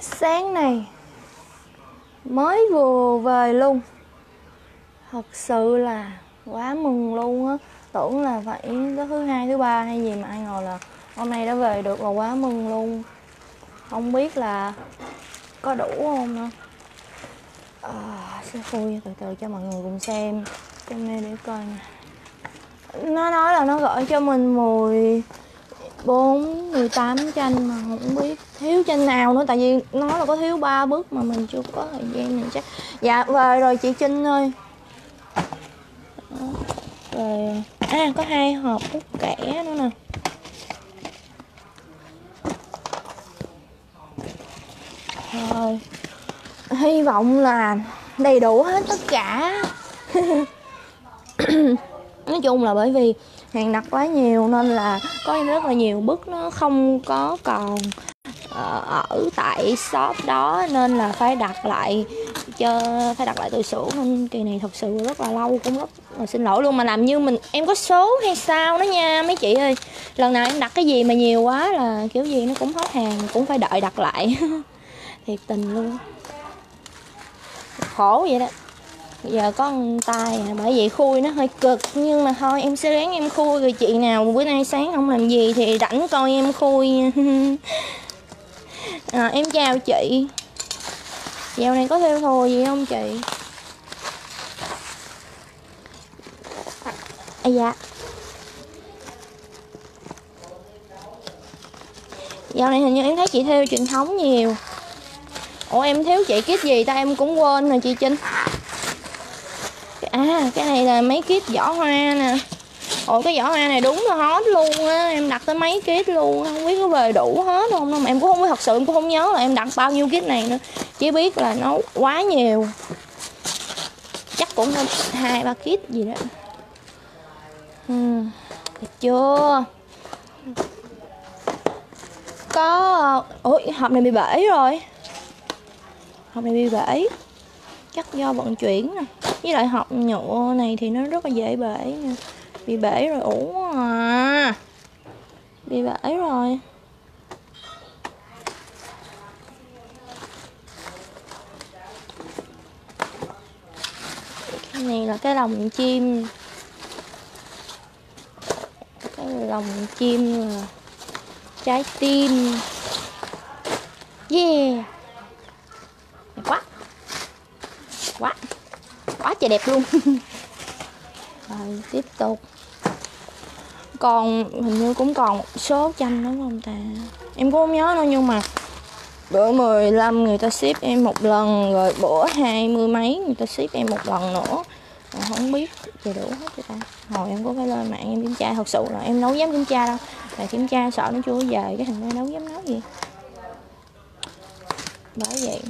sáng này mới vừa về luôn. Thật sự là quá mừng luôn á. Tưởng là phải tới thứ hai thứ ba hay gì mà ai ngờ là hôm nay đã về được là quá mừng luôn. Không biết là có đủ không nữa. À, sẽ khui từ từ cho mọi người cùng xem. Trong đây để coi nè. Nó nói là nó gọi cho mình 10 4 18 tranh mà không biết thiếu tranh nào nữa, tại vì nó là có thiếu ba bước mà mình chưa có thời gian mình chắc. Dạ về rồi chị Trinh ơi. Ờ, rồi à có hai hộp bút kẻ nữa nè. Rồi, hy vọng là đầy đủ hết tất cả. Nói chung là bởi vì hàng đặt quá nhiều nên là có rất là nhiều bức nó không có còn ờ, ở tại shop đó nên là phải đặt lại cho, phải đặt lại từ xưởng nên kỳ này thật sự rất là lâu, cũng rất là xin lỗi luôn. Mà làm như mình, em có số hay sao đó nha, mấy chị ơi. Lần nào em đặt cái gì mà nhiều quá là kiểu gì nó cũng hết hàng, cũng phải đợi đặt lại. Thiệt tình luôn. Khổ vậy đó giờ có tay à, bởi vậy khui nó hơi cực. Nhưng mà thôi em sẽ ráng em khui rồi chị nào bữa nay sáng không làm gì thì rảnh coi em khui à, em chào chị. Dạo này có theo thùa gì không chị? À, dạ. Dạo này hình như em thấy chị theo truyền thống nhiều. Ủa em thiếu chị kit gì ta? Em cũng quên rồi chị trinh à cái này là mấy kit vỏ hoa nè. Ôi cái vỏ hoa này đúng là hot luôn á. Em đặt tới mấy kit luôn không biết có về đủ hết không đâu mà. Em cũng không biết, thật sự em cũng không nhớ là em đặt bao nhiêu kit này nữa. Chỉ biết là nó quá nhiều. Chắc cũng hơn hai, ba kit gì đó. Ừ. được chưa? Có ôi hộp này bị bể rồi. Hộp này bị bể. Chắc do vận chuyển nè với lại hộp nhựa này thì nó rất là dễ bể nè bị bể rồi, ủ à. Bị bể rồi. Cái này là cái lồng chim. Cái lồng chim là trái tim. Yeah. Đẹp quá. Quá quá trời đẹp luôn. Rồi, tiếp tục. Còn hình như cũng còn một số chanh đúng không ta? Em cũng không nhớ đâu nhưng mà bữa 15 người ta ship em một lần, rồi bữa hai mươi mấy người ta ship em một lần nữa. Mà không biết đầy đủ hết cho ta. Hồi em có phải lên mạng em kiểm tra, thật sự là em nấu dám kiểm tra đâu. Tại kiểm tra sợ nó chưa về, cái thằng ra nấu dám nói gì. Bởi vậy,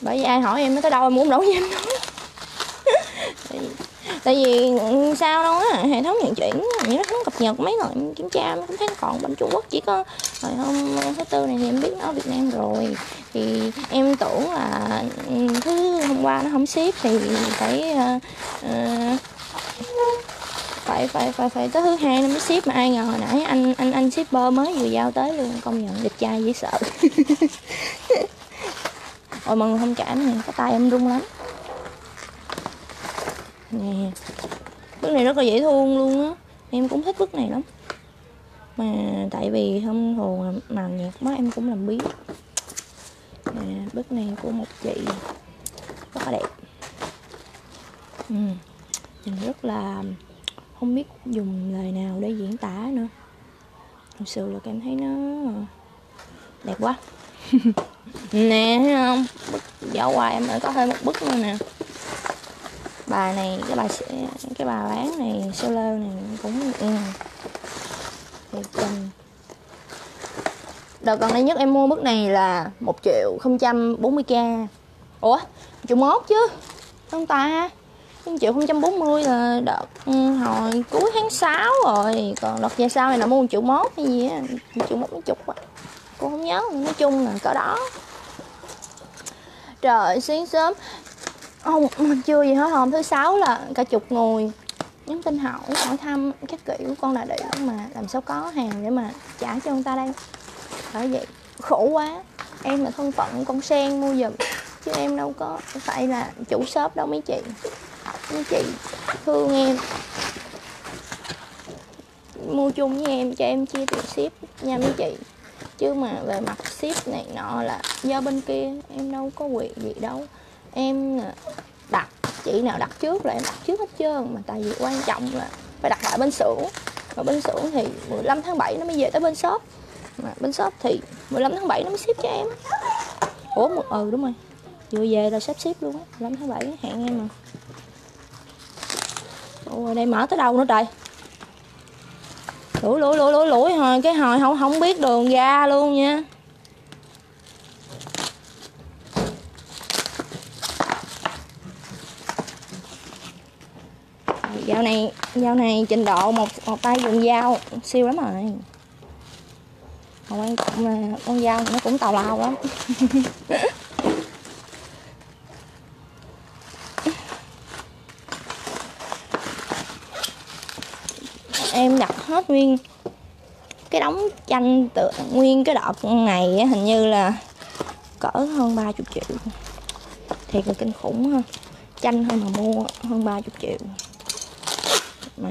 bởi vì ai hỏi em nó tới đâu em muốn đâu dám nói tại vì sao đâu á hệ thống nhận chuyển những nó cập nhật mấy lần kiểm tra cũng thấy nó còn bên trung quốc chỉ có hồi hôm thứ tư này thì em biết nó ở việt nam rồi. Thì em tưởng là ừ, thứ hôm qua nó không ship thì phải uh, uh, phải phải phải phải tới thứ hai nó mới ship. Mà ai ngờ hồi nãy anh anh anh shipper mới vừa giao tới luôn công nhận đẹp trai dễ sợ. Ôi mọi người không trả nữa cái tay em run lắm nè. Bức này rất là dễ thương luôn á. Em cũng thích bức này lắm. Mà tại vì thông thường màu nhạt quá em cũng làm biết nè, bức này của một chị. Rất là đẹp. Ừ. nhìn rất là, không biết dùng lời nào để diễn tả nữa. Thật sự là em thấy nó đẹp quá. Nè, thấy không? Bức dạo qua em lại có thêm một bức nữa nè bà này cái bà cái bà bán này solo này cũng ừ. thì cần đợt gần đây nhất em mua bức này là 1 triệu không trăm bốn mươi k ủa triệu mốt chứ không ta? Một triệu không trăm bốn mươi là đợt ừ, hồi cuối tháng 6 rồi. Còn đợt về sau này là mua 1 triệu mốt hay gì á 1 triệu mốt mấy chục á. Cô không nhớ nói chung là cỡ đó. Trời sáng sớm không chưa gì hết, hôm thứ sáu là cả chục người. Nhắn tin hỏi hỏi thăm các kiểu, con là điện mà làm sao có hàng để mà trả cho người ta đây. Bởi vậy, khổ quá. Em là thân phận con sen mua giùm, chứ em đâu có phải là chủ shop đâu mấy chị. Mấy chị thương em. Mua chung với em cho em chia tiền ship nha mấy chị. Chứ mà về mặt ship này nọ là do bên kia, em đâu có quyền gì đâu em đặt, chị nào đặt trước là em đặt trước hết trơn, mà tại vì quan trọng là phải đặt lại bên xưởng. Và bên xưởng thì 15 tháng 7 nó mới về tới bên shop. Mà bên shop thì 15 tháng 7 nó mới ship cho em. Ủa, một ừ đúng rồi. Vừa về là sắp ship luôn á 15 tháng 7 hẹn em mà. Ủa đây mở tới đâu nữa trời? Lủi lủi lủi lủi lủi hồi, cái hồi không không biết đường ra luôn nha. Dao này dao này trình độ một một tay dùng dao siêu lắm rồi. Mà quan trọng là con dao nó cũng tào lao lắm. Em đặt hết nguyên cái đống chanh từ nguyên cái đợt này hình như là cỡ hơn 30 triệu. Thiệt là kinh khủng ha. Chanh thôi mà mua hơn 30 triệu mà.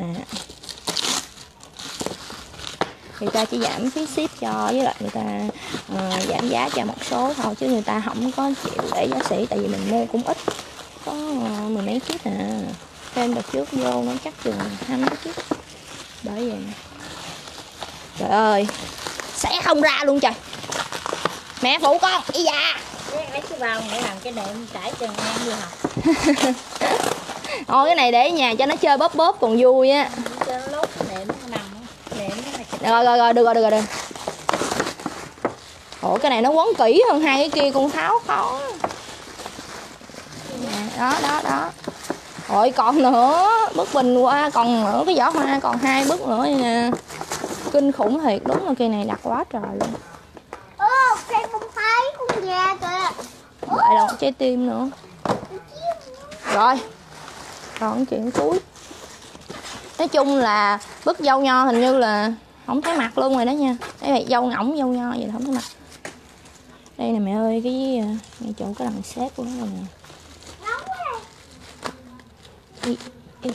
Người ta chỉ giảm phí ship cho với lại người ta uh, giảm giá cho một số thôi chứ người ta không có chịu để giá sĩ tại vì mình mua cũng ít. Có uh, mười mấy chiếc à. Thêm đợt trước vô nó chắc chừng hai mấy chiếc. Bởi vậy trời ơi sẽ không ra luôn trời. Mẹ phụ con ý da. Lấy cái vào để làm cái đệm trải cho em đi học Ôi cái này để ở nhà cho nó chơi bóp bóp còn vui á. Rồi rồi rồi được rồi được rồi được ủa cái này nó quấn kỹ hơn hai cái kia con tháo khó. Đó đó đó. Rồi còn nữa bức bình qua còn nữa cái giỏ hoa còn hai bức nữa nè kinh khủng thiệt đúng là cây này đặt quá trời luôn. Ô cây không thấy con gà kìa. Vậy là trái tim nữa. Rồi còn chuyện cuối. Nói chung là bức dâu nho hình như là không thấy mặt luôn rồi đó nha. Cái này dâu ngỗng dâu nho vậy không thấy mặt. Đây nè mẹ ơi cái ờ, ngay chỗ cái đằng xếp của nó rồi nè. Ý, ý.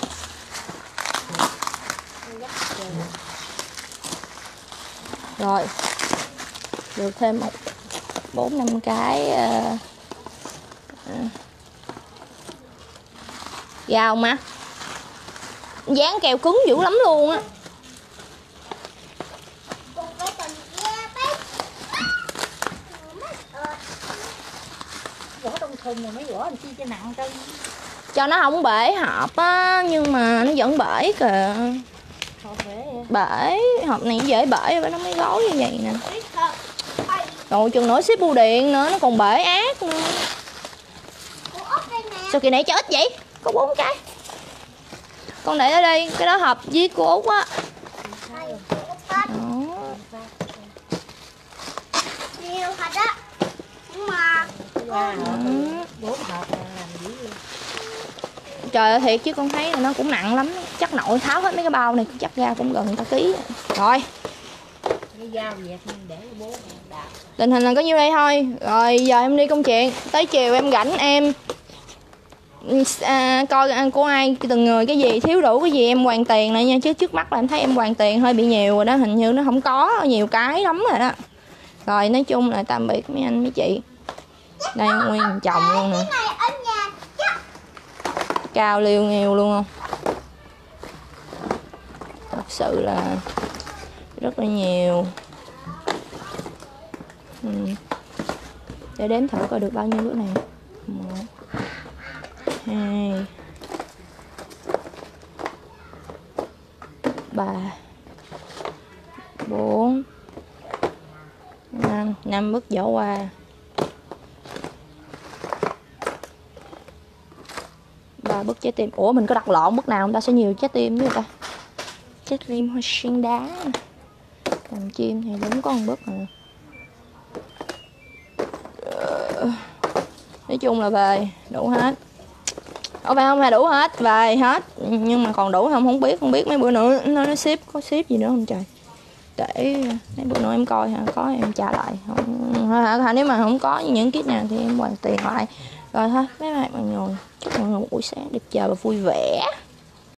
rồi được thêm một bốn năm cái uh, uh, gào mà dán keo cứng dữ lắm luôn á. Cho nó không bể hộp á nhưng mà nó vẫn bể kìa. Bể hộp này dễ bể nó mới gói như vậy nè. Rồi chừng nữa xếp bưu điện nữa nó còn bể ác nữa. Sao kỳ này cho ít vậy có bốn cái. Con để ở đây cái đó hợp với cô út á. Nhiều thật á. Nhưng mà bốn hộp trời ơi thiệt chứ con thấy là nó cũng nặng lắm. Chắc nội tháo hết mấy cái bao này chắc ra cũng gần cả ký. Rồi. Tình hình là có nhiêu đây thôi. Rồi giờ em đi công chuyện. Tới chiều em rảnh em à, coi của ai từng người cái gì thiếu đủ cái gì em hoàn tiền lại nha. Chứ trước mắt là em thấy em hoàn tiền hơi bị nhiều rồi đó hình như nó không có nhiều cái lắm rồi đó. Rồi nói chung là tạm biệt mấy anh mấy chị. Đây nguyên chồng luôn nè cao liêu nghêu luôn không? Thật sự là rất là nhiều. Ừ. để đếm thử coi được bao nhiêu bữa này một hai. Ba. Bốn. Năm. Năm bước vỏ qua. Ba bước trái tim. Ủa, mình có đặt lộn bước nào người ta? Sẽ nhiều trái tim với ta? Trái tim hoa sen đá. Còn chim thì đúng có một bước. à nói chung là về đủ hết ở phải không là đủ hết về hết. Nhưng mà còn đủ không không biết không biết. Mấy bữa nữa nó nó ship có ship gì nữa không trời? Để mấy bữa nữa em coi hả có em trả lại. Không hả, hả nếu mà không có những kit nào thì em hoàn tiền lại. Rồi thôi mấy bạn mọi người. Chúc mọi người một buổi sáng đẹp trời và vui vẻ.